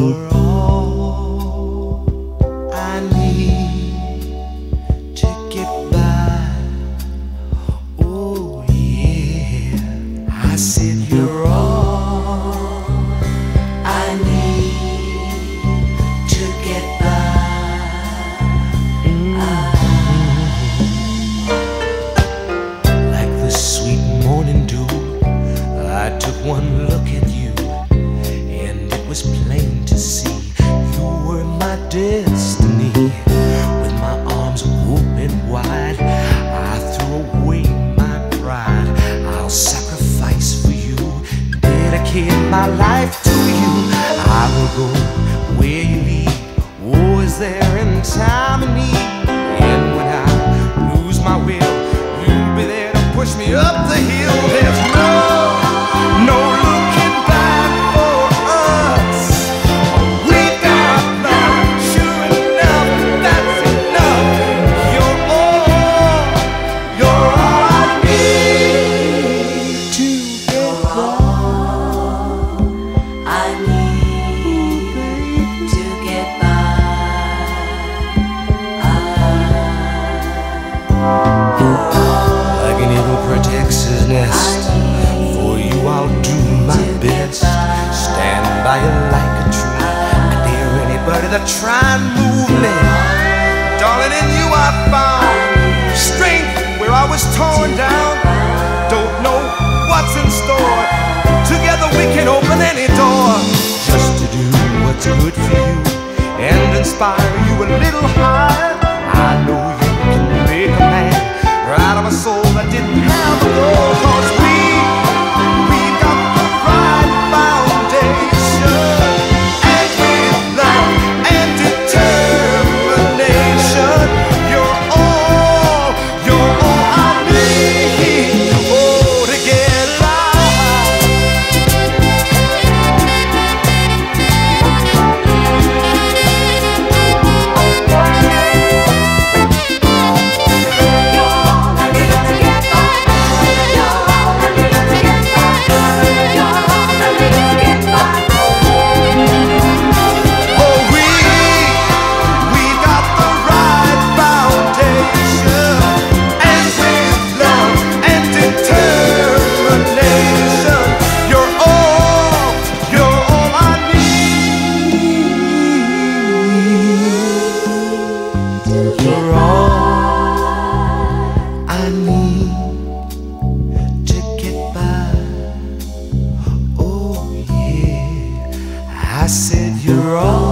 For all. life to you. I will go. that try and move me. Darling, in you I found strength where I was torn down. Don't know what's in store. Together we can open any door. Just to do what's good for you and inspire you a little higher. Oh, I said you're wrong.